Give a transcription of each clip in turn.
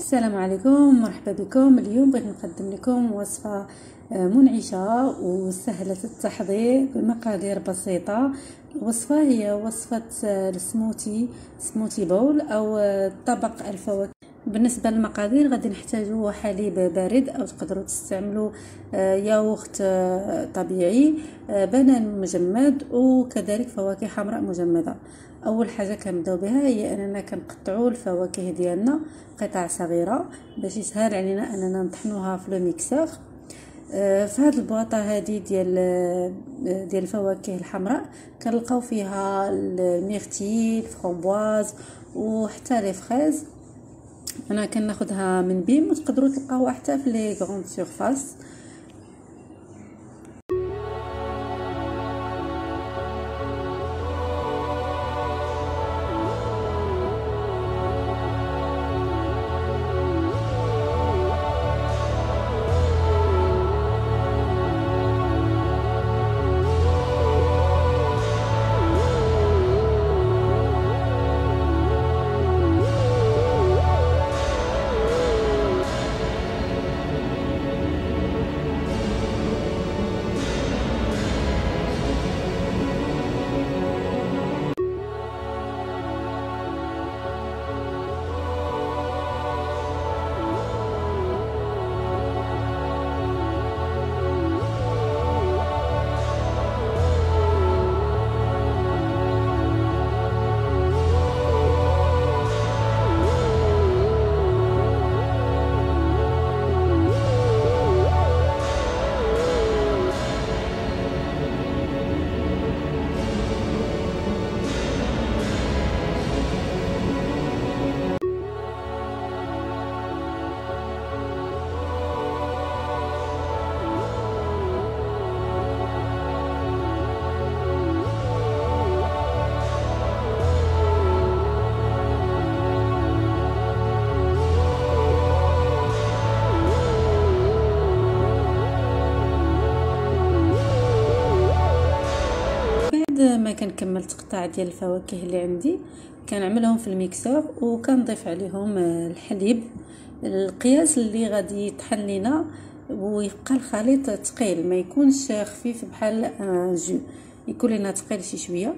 السلام عليكم مرحبا بكم. اليوم بغيت نقدم لكم وصفة آه، منعشة وسهلة التحضير بمقادير بسيطة. الوصفة هي وصفة آه، السموتي سموتي بول أو آه، طبق الفواكه. بالنسبة للمقادير غادي نحتاجو حليب بارد أو تقدروا تستعملوا ياغورت طبيعي بنان مجمد وكذلك فواكه حمراء مجمدة. أول حاجة كنبدأو بها هي أننا كنقطعوا الفواكه ديالنا قطع صغيرة باش يسهل علينا أننا نطحنوها في le mixeur. آه، في هذه البواطة هذه ديال آه، ديال الفواكه الحمراء كنلقاو فيها ال myrtille ال framboise وحتى les fraises. أنا كناخذها من بيم وتقدروا تلقاوها حتى في les grandes surfaces ما كنكمل تقطاع ديال الفواكه اللي عندي. كنعملهم في الميكسور وكنضيف عليهم الحليب القياس اللي غادي يطحن لينا ويبقى الخليط ثقيل ما يكونش خفيف بحال جو. يكون لنا ثقيل شي شوية.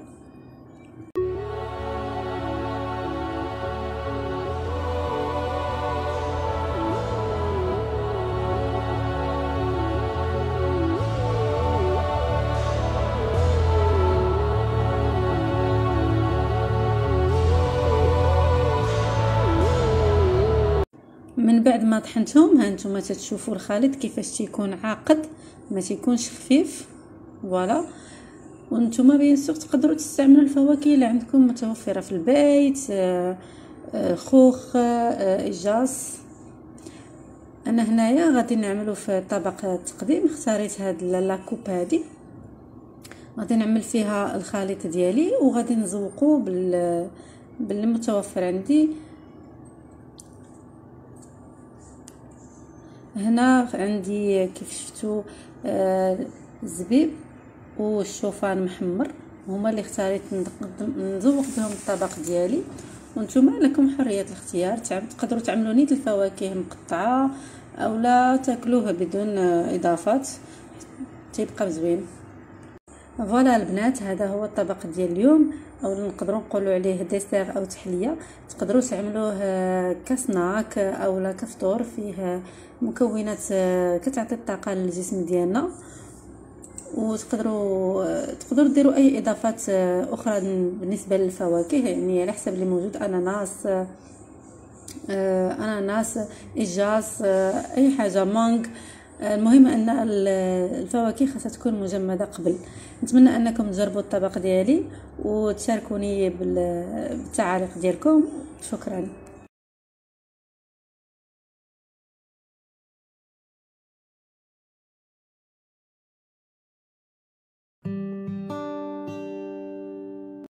من بعد ما طحنتهم ها نتوما تتشوفوا الخليط كيفاش تيكون عاقد ما تيكونش خفيف voilà. وأنتم bien sûr تقدروا تستعملوا الفواكه اللي عندكم متوفرة في البيت آه، آه، خوخ آه، إجاص. أنا هنايا غادي نعملو في طبق التقديم اختاريت هاد la coupe هادي. غادي نعمل فيها الخليط ديالي وغادي نزوقو بال بالمتوفر عندي. هنا عندي كيف شفتوا آه الزبيب والشوفان محمر. هما اللي اختاريت نزوق بهم الطبق ديالي. وأنتم لكم حرية الاختيار. تقدروا تعملوا نيت الفواكه مقطعة اولا تاكلوها بدون إضافات. تيبقى زوين voilà البنات هذا هو الطبق ديال اليوم. أو نقدروا نقولوا عليه dessert أو تحلية. تقدروا تعملوه كسناك اولا كفطور فيه مكونات كتعطي الطاقة للجسم ديالنا. وتقدروا تقدروا ديروا أي إضافات أخرى بالنسبة للفواكه يعني على حسب اللي موجود أناناس أناناس اجاص أي حاجة mangue. المهم أن الفواكه خاصها تكون مجمدة قبل. نتمنى أنكم تجربوا الطبق ديالي وتشاركوني بالتعاليق ديالكم. شكرا.